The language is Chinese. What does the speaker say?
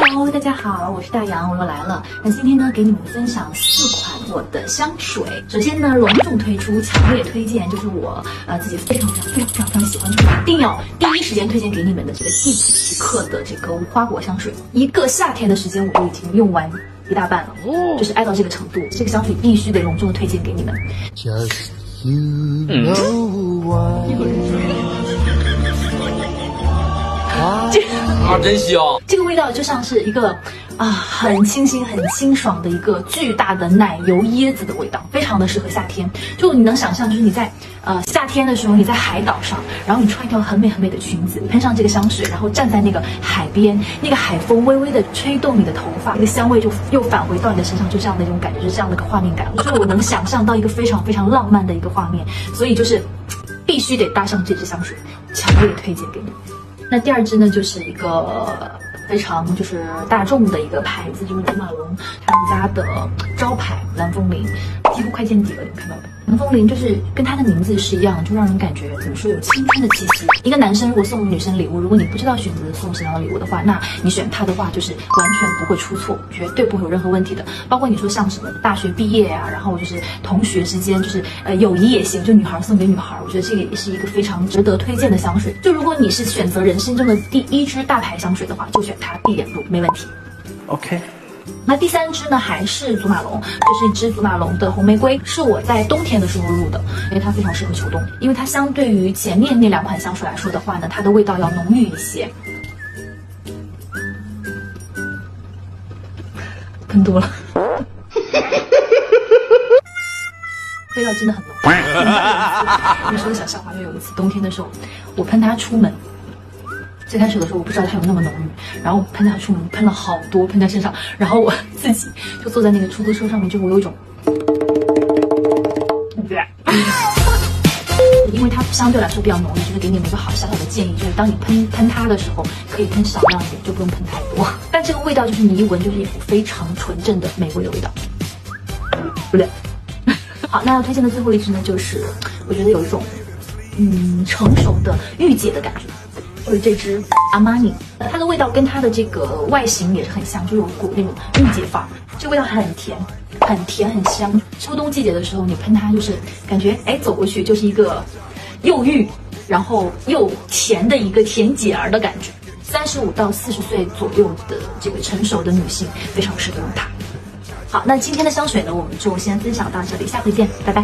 Hello，大家好，我是大洋，我又来了。那今天呢，给你们分享四款我的香水。首先呢，隆重推出，强烈推荐，就是我呃自己非常非常非常非常非常喜欢，就是一定要第一时间推荐给你们的这个蒂奇克的这个无花果香水。一个夏天的时间，我就已经用完一大半了，就是爱到这个程度。这个香水必须得隆重的推荐给你们。Just you know why. 这啊，真香！这个味道就像是一个啊，很清新、很清爽的一个巨大的奶油椰子的味道，非常的适合夏天。就你能想象，就是你在呃夏天的时候，你在海岛上，然后你穿一条很美很美的裙子，喷上这个香水，然后站在那个海边，那个海风微微的吹动你的头发，那个香味就又返回到你的身上，就这样的一种感觉，就是这样的一个画面感。我觉得我能想象到一个非常非常浪漫的一个画面，所以就是必须得搭上这支香水，强烈推荐给你。那第二支呢，就是一个非常就是大众的一个牌子，就是祖马龙他们家的招牌蓝风铃，几乎快见底了，你们看到没？蓝风铃就是跟它的名字是一样，就让人感觉怎么说有青春的气息。一个男生如果送女生礼物，如果你不知道选择送什么样的礼物的话，那你选它的话就是完全不会出错，绝对不会有任何问题的。包括你说像什么大学毕业呀，然后就是同学之间，就是呃友谊也行，就女孩送给女孩，我觉得这个也是一个非常值得推荐的香水。就如果你是选择人生中的第一支大牌香水的话，就选它，闭眼入没问题。OK。那第三支呢，还是祖马龙，这是一支祖马龙的红玫瑰，是我在冬天的时候入的，因为它非常适合秋冬，因为它相对于前面那两款香水来说的话呢，它的味道要浓郁一些。喷多了，味道真的很浓。你说个小笑话，就有一次冬天的时候，我喷它出门。最开始的时候我不知道它有那么浓郁，然后喷它出门喷了好多，喷在身上，然后我自己就坐在那个出租车上面，就我有一种，因为它相对来说比较浓郁，就是给你们一个好小小的建议，就是当你喷喷它的时候，可以喷少量一点，就不用喷太多。但这个味道就是你一闻就是一股非常纯正的玫瑰的味道，不对。好，那要推荐的最后一支呢，就是我觉得有一种嗯成熟的御姐的感觉。就是这支阿玛尼，它的味道跟它的这个外形也是很像，就有股那种御姐范儿。这味道很甜，很甜很香。秋冬季节的时候，你喷它就是感觉，哎，走过去就是一个又御，然后又甜的一个甜姐儿的感觉。三十五到四十岁左右的这个成熟的女性非常适合用它。好，那今天的香水呢，我们就先分享到这里，下回见，拜拜。